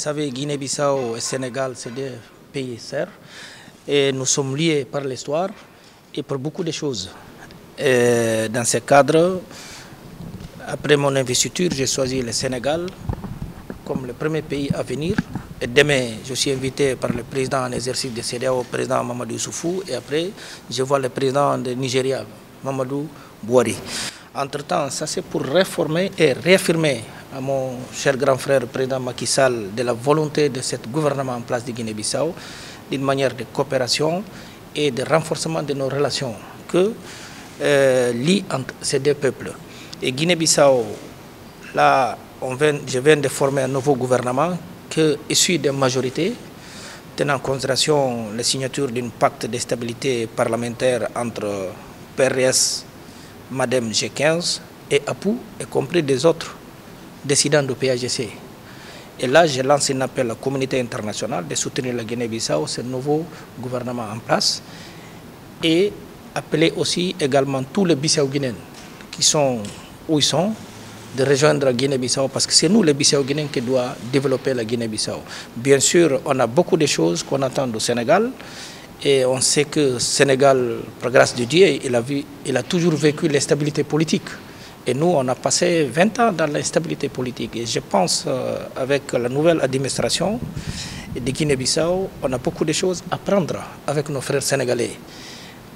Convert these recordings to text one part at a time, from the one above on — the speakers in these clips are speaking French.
Vous savez, Guinée-Bissau et Sénégal, c'est des pays sœurs. Et nous sommes liés par l'histoire et pour beaucoup de choses. Dans ce cadre, après mon investiture, j'ai choisi le Sénégal comme le premier pays à venir. Et demain, je suis invité par le président en exercice de CEDEAO, le président Mamadou Soufou. Et après, je vois le président de Nigeria, Mamadou Bouari. Entre-temps, ça c'est pour réformer et réaffirmer à mon cher grand frère, président Macky Sall, de la volonté de ce gouvernement en place de Guinée-Bissau, d'une manière de coopération et de renforcement de nos relations que euh, lient entre ces deux peuples. Et Guinée-Bissau, là, je viens de former un nouveau gouvernement qui issu d'une majorité, tenant en considération la signature d'un pacte de stabilité parlementaire entre PRS, Madame G15 et APU, y compris des autres décidants du PAGC. Et là, je lance un appel à la communauté internationale de soutenir la Guinée-Bissau, ce nouveau gouvernement en place, et appeler aussi également tous les Bissau-Guinéens qui sont où ils sont, de rejoindre la Guinée-Bissau parce que c'est nous les Bissau-Guinéens qui doivent développer la Guinée-Bissau. Bien sûr, on a beaucoup de choses qu'on attend du Sénégal et on sait que le Sénégal, par grâce de Dieu, il a, vu, il a toujours vécu l'instabilité politique. Et nous, on a passé 20 ans dans l'instabilité politique. Et je pense euh, avec la nouvelle administration de Guinée-Bissau, on a beaucoup de choses à prendre avec nos frères sénégalais.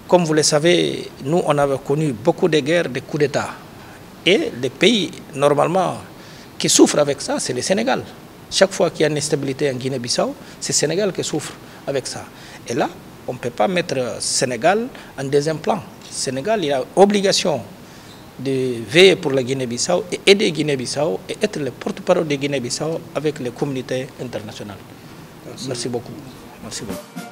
Comme vous le savez, nous, on avait connu beaucoup de guerres, de coups d'État. Et les pays, normalement, qui souffrent avec ça, c'est le Sénégal. Chaque fois qu'il y a une instabilité en Guinée-Bissau, c'est le Sénégal qui souffre avec ça. Et là, on ne peut pas mettre le Sénégal en deuxième plan. Le Sénégal, il a obligation de veiller pour la Guinée-Bissau et aider Guinée-Bissau et être le porte-parole de Guinée-Bissau avec les communautés internationales. Merci beaucoup. Merci beaucoup.